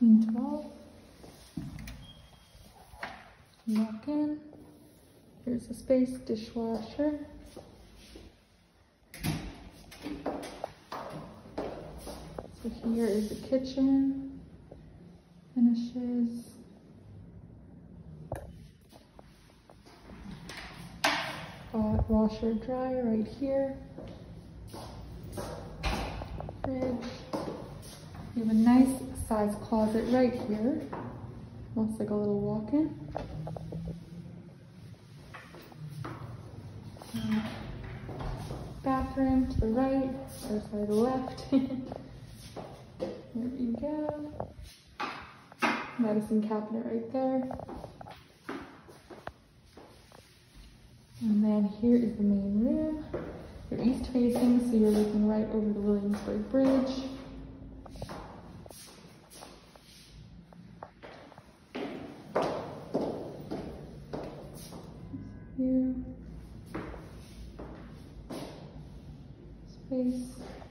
1612. Walk in. Here's a space dishwasher. So here is the kitchen. Finishes. Got washer dryer right here. Fridge. We have a nice size closet right here. Looks like a little walk-in. Bathroom to the right, or sorry, the left. there we go. Medicine cabinet right there. And then here is the main room. You're east facing, so you're looking right over the Williamsburg Bridge. Here. Space.